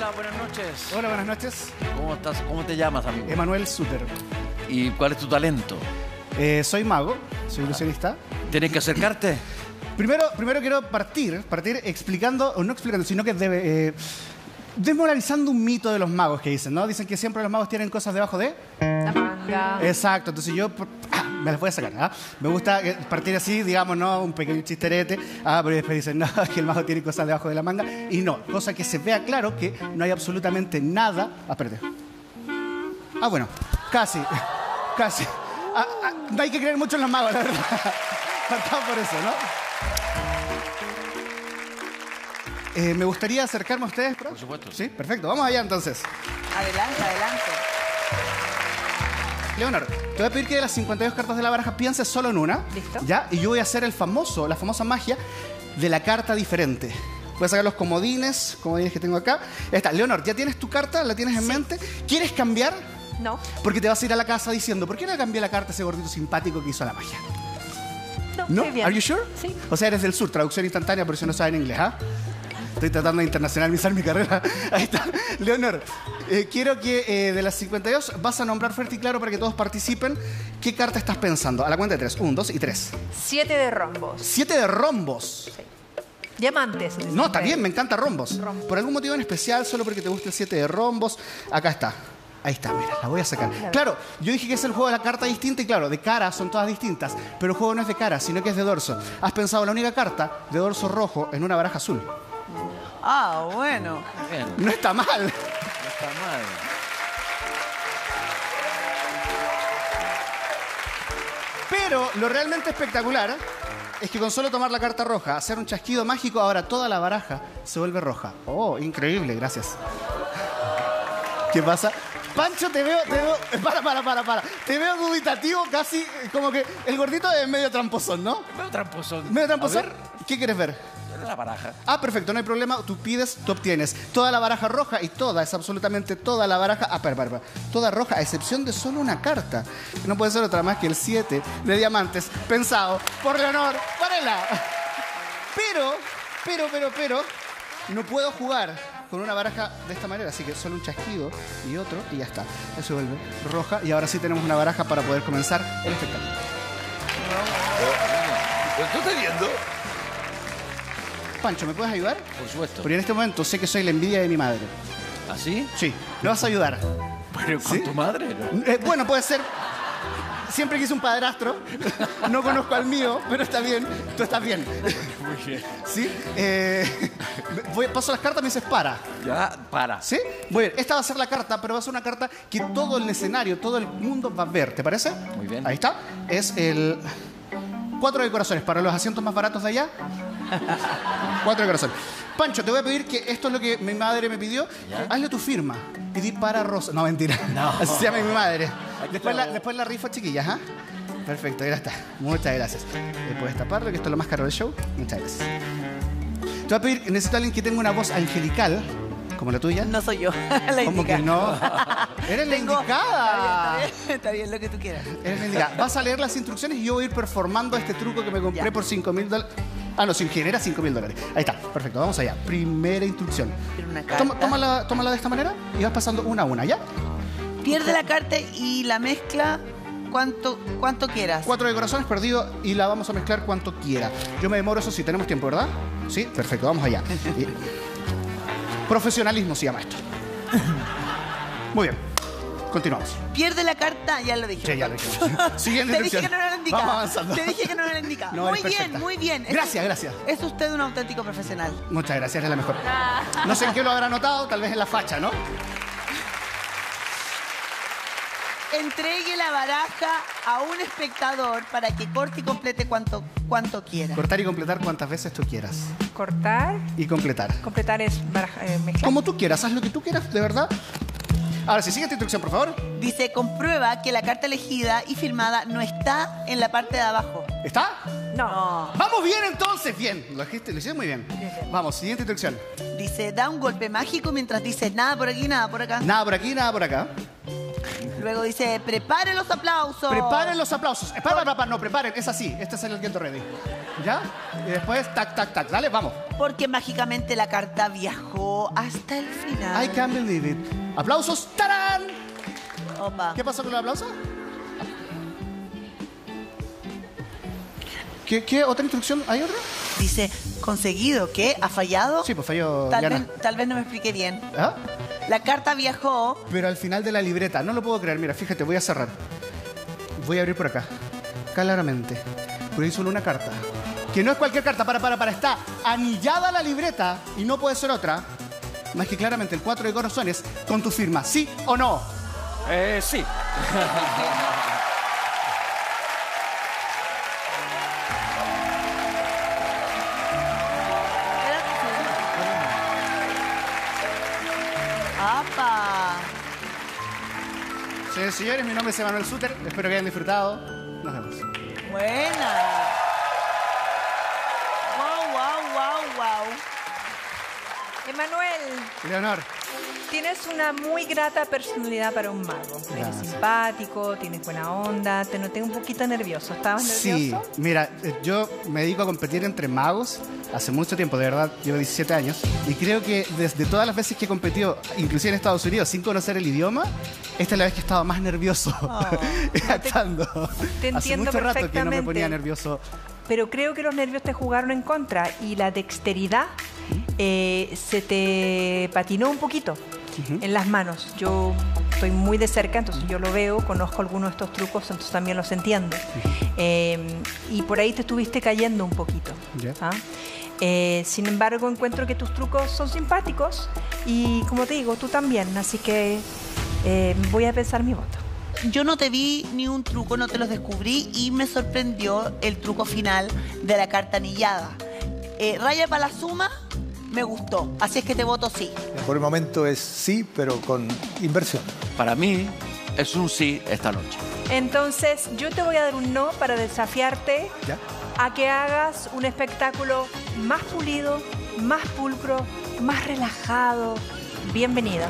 Hola, buenas noches. Hola, buenas noches. ¿Cómo estás? ¿Cómo te llamas, amigo? Emanuel Suter. ¿Y cuál es tu talento? Eh, soy mago, soy ilusionista. ¿Tienes que acercarte? Primero, primero quiero partir, partir explicando, o no explicando, sino que debe, eh, desmoralizando un mito de los magos que dicen, ¿no? Dicen que siempre los magos tienen cosas debajo de... La manga. Exacto, entonces yo ah, me las voy a sacar. ¿ah? Me gusta eh, partir así, digamos, ¿no? Un pequeño chisterete, ah, pero después dicen, no, que el mago tiene cosas debajo de la manga. Y no, cosa que se vea claro que no hay absolutamente nada. Ah, espérate. Ah, bueno, casi, casi. Ah, ah, no hay que creer mucho en los magos, la verdad. Faltaba por eso, ¿no? Eh, me gustaría acercarme a ustedes, ¿pro? Por supuesto. Sí, perfecto. Vamos allá entonces. Adelante, adelante. Leonor, te voy a pedir que de las 52 cartas de la baraja pienses solo en una. Listo. ¿Ya? Y yo voy a hacer el famoso, la famosa magia de la carta diferente. Voy a sacar los comodines, comodines que tengo acá. Ya está. Leonor, ¿ya tienes tu carta? ¿La tienes en mente? ¿Quieres cambiar? No. Porque te vas a ir a la casa diciendo, ¿por qué no cambié la carta a ese gordito simpático que hizo la magia? No, ¿No? bien. ¿Are you sure? Sí. O sea, eres del sur, traducción instantánea, por si no saben inglés, ¿ah? Estoy tratando de internacionalizar mi carrera. Ahí está. Leonor, eh, quiero que eh, de las 52 vas a nombrar fuerte y claro para que todos participen. ¿Qué carta estás pensando? A la cuenta de tres. Un, dos y tres. Siete de rombos. Siete de rombos. Diamantes. No, está bien, me encanta rombos. Rombos. Por algún motivo en especial, solo porque te gusta el siete de rombos. Acá está. Ahí está, mira, la voy a sacar. Claro, yo dije que es el juego de la carta distinta y claro, de cara son todas distintas, pero el juego no es de cara, sino que es de dorso. Has pensado la única carta de dorso rojo en una baraja azul. Ah, bueno. Bien, No está mal. no está mal. Pero lo realmente espectacular es que con solo tomar la carta roja, hacer un chasquido mágico, ahora toda la baraja se vuelve roja. Oh, increíble, gracias. ¿Qué pasa? Pancho, te veo, te veo, para, para, para, para. Te veo dubitativo, casi eh, como que el gordito es medio tramposón, ¿no? Veo tramposón. ¿Medio tramposón? ¿Qué quieres ver? La baraja. Ah, perfecto, no hay problema. Tú pides, tú obtienes. Toda la baraja roja y toda, es absolutamente toda la baraja. Ah, para, para, para. Toda roja, a excepción de solo una carta. No puede ser otra más que el 7 de diamantes, pensado por Leonor Varela. Pero, pero, pero, pero, no puedo jugar con una baraja de esta manera, así que solo un chasquido y otro y ya está. Eso se vuelve roja y ahora sí tenemos una baraja para poder comenzar el espectáculo. ¿Pero tú estás viendo? Pancho, ¿me puedes ayudar? Por supuesto. Porque en este momento sé que soy la envidia de mi madre. ¿Así? Sí, ¿me vas a ayudar? ¿Pero con ¿Sí? tu madre? ¿no? Eh, bueno, puede ser. Siempre quise un padrastro. No conozco al mío, pero está bien. Tú estás bien. Muy bien. ¿Sí? Eh, voy, paso las cartas, me dices para. Ya, para. ¿Sí? Muy bien. Esta va a ser la carta, pero va a ser una carta que todo el escenario, todo el mundo va a ver. ¿Te parece? Muy bien. Ahí está. Es el. Cuatro de corazones. Para los asientos más baratos de allá. Cuatro de corazones. Pancho, te voy a pedir que esto es lo que mi madre me pidió. ¿Ya? Hazle tu firma. Pedí para Rosa. No, mentira. No. Así se llama mi madre. Después la, después la rifa, chiquillas. ¿ah? Perfecto, ya está. Muchas gracias. Puedes taparlo, que esto es lo más caro del show. Muchas gracias. Te voy a pedir, necesito a alguien que tenga una voz angelical, como la tuya. No soy yo. la ¿Cómo que no? Eres la Tengo- indicada. Está bien, está bien, está bien, lo que tú quieras. Eres la indicada. Vas a leer las instrucciones y yo voy a ir performando este truco que me compré Ya. por 5 mil dólares. Ah, no, sin genera 5 mil dólares. Ahí está, perfecto, vamos allá. Primera instrucción. Toma, tómala, tómala de esta manera y vas pasando una a una, ¿ya? Pierde la carta y la mezcla cuanto, cuanto quieras. Cuatro de corazones perdido y la vamos a mezclar cuanto quiera. Yo me demoro eso si tenemos tiempo, ¿verdad? Sí, perfecto, vamos allá. Profesionalismo se llama esto. Muy bien, continuamos. Pierde la carta, ya lo dije. Sí, ya lo dijimos. Siguiente Te dije que no era la indicada. Vamos avanzando. Te dije que no era la indicada. No, muy es perfecta. bien, muy bien. Es- Gracias, gracias. Es usted un auténtico profesional. Muchas gracias, eres la mejor. No sé en qué lo habrá notado, tal vez en la facha, ¿no? Entregue la baraja a un espectador para que corte y complete cuanto, cuanto quiera. Cortar y completar cuantas veces tú quieras. Cortar. Y completar. Completar es baraja- eh, mezclar. Como tú quieras, haz lo que tú quieras, de verdad. Ahora, si siguiente instrucción, por favor. Dice, comprueba que la carta elegida y firmada no está en la parte de abajo. ¿Está? No. Vamos bien entonces, bien. Lo hiciste, lo hiciste muy bien. Vamos, siguiente instrucción. Dice, da un golpe mágico mientras dice nada por aquí, nada por acá. Nada por aquí, nada por acá. Luego dice, preparen los aplausos. Preparen los aplausos. Eh, Para, para, para, no, preparen. Es así. Este es el Get Ready. ¿Ya? Y después, tac, tac, tac. Dale, vamos. Porque mágicamente la carta viajó hasta el final. I can't believe it. Aplausos. ¡Tarán! Opa. ¿Qué pasó con el aplauso? ¿Qué, qué otra instrucción? ¿Hay otra? Dice, conseguido, ¿qué? ¿Ha fallado? Sí, pues falló Tal vez, tal vez no me expliqué bien. ¿Ah? La carta viajó. Pero al final de la libreta, no lo puedo creer. Mira, fíjate, voy a cerrar. Voy a abrir por acá. Claramente. Pero hay solo una carta. Que no es cualquier carta, para, para, para. Está anillada la libreta y no puede ser otra. Más que claramente el 4 de corazones con tu firma. ¿Sí o no? Eh, sí. Señores señores, mi nombre es Emanuel Suter. Espero que hayan disfrutado. Nos vemos. Buena. Wow, wow, wow, wow. Emanuel, Leonor. tienes una muy grata personalidad para un mago. Eres Gracias. simpático, tienes buena onda, te noté un poquito nervioso. ¿Estabas Sí, nervioso? mira, eh, yo me dedico a competir entre magos hace mucho tiempo, de verdad, llevo 17 años, y creo que desde todas las veces que he competido, inclusive en Estados Unidos, sin conocer el idioma, esta es la vez que estaba más nervioso actuando. te hace entiendo mucho rato que no me ponía nervioso. Pero creo que los nervios te jugaron en contra y la dexteridad eh, se te patinó un poquito en las manos. Yo estoy muy de cerca, entonces yo lo veo, conozco algunos de estos trucos, entonces también los entiendo. Eh, y por ahí te estuviste cayendo un poquito. ¿ah? Eh, sin embargo, encuentro que tus trucos son simpáticos y, como te digo, tú también. Así que eh, voy a pensar mi voto. Yo no te vi ni un truco, no te los descubrí y me sorprendió el truco final de la carta anillada. Eh, raya para la suma, me gustó. Así es que te voto sí. Por el momento es sí, pero con inversión. Para mí es un sí esta noche. Entonces, yo te voy a dar un no para desafiarte ¿Ya? a que hagas un espectáculo más pulido, más pulcro, más relajado. Bienvenida.